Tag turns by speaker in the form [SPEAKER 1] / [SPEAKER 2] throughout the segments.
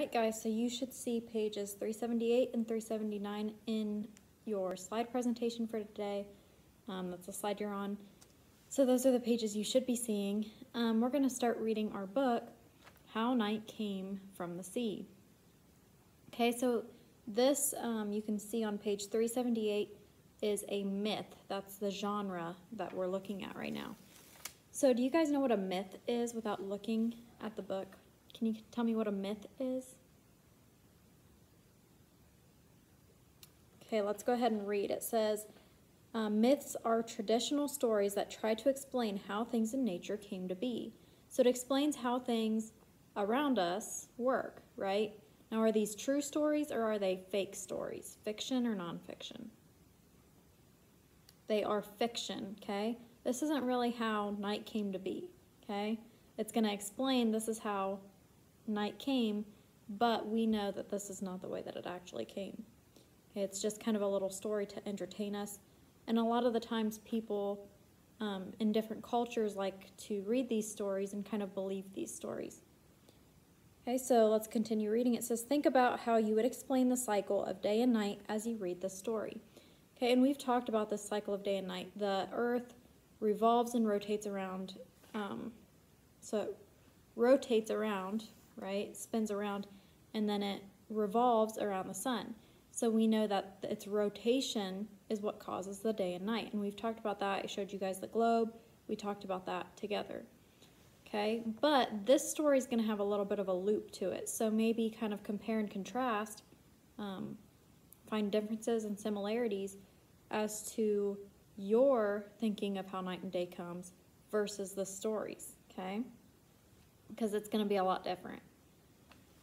[SPEAKER 1] right, guys, so you should see pages 378 and 379 in your slide presentation for today. Um, that's the slide you're on. So those are the pages you should be seeing. Um, we're going to start reading our book, How Night Came from the Sea. Okay, so this um, you can see on page 378 is a myth. That's the genre that we're looking at right now. So do you guys know what a myth is without looking at the book? Can you tell me what a myth is? Okay, let's go ahead and read. It says, uh, myths are traditional stories that try to explain how things in nature came to be. So it explains how things around us work, right? Now, are these true stories or are they fake stories? Fiction or nonfiction? They are fiction, okay? This isn't really how night came to be, okay? It's going to explain this is how night came, but we know that this is not the way that it actually came. It's just kind of a little story to entertain us. And a lot of the times people um, in different cultures like to read these stories and kind of believe these stories. Okay, so let's continue reading. It says, think about how you would explain the cycle of day and night as you read the story. Okay, and we've talked about this cycle of day and night. The earth revolves and rotates around, um, so it rotates around right? Spins around and then it revolves around the sun. So we know that its rotation is what causes the day and night. And we've talked about that. I showed you guys the globe. We talked about that together. Okay, but this story is going to have a little bit of a loop to it. So maybe kind of compare and contrast, um, find differences and similarities as to your thinking of how night and day comes versus the stories, okay? Because it's going to be a lot different.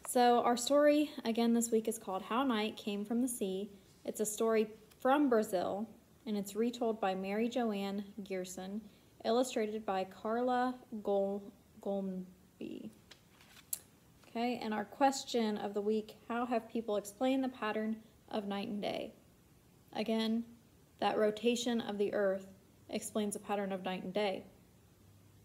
[SPEAKER 1] So our story again this week is called How Night Came from the Sea. It's a story from Brazil and it's retold by Mary Joanne Gerson, illustrated by Carla Gol Golembe. Okay, and our question of the week, how have people explained the pattern of night and day? Again, that rotation of the earth explains the pattern of night and day.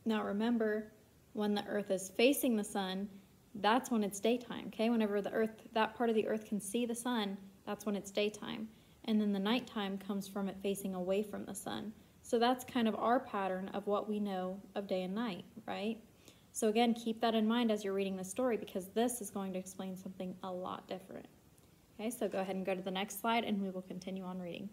[SPEAKER 1] Now remember, when the earth is facing the sun, that's when it's daytime, okay? Whenever the earth, that part of the earth can see the sun, that's when it's daytime. And then the nighttime comes from it facing away from the sun. So that's kind of our pattern of what we know of day and night, right? So again, keep that in mind as you're reading the story because this is going to explain something a lot different. Okay, so go ahead and go to the next slide and we will continue on reading.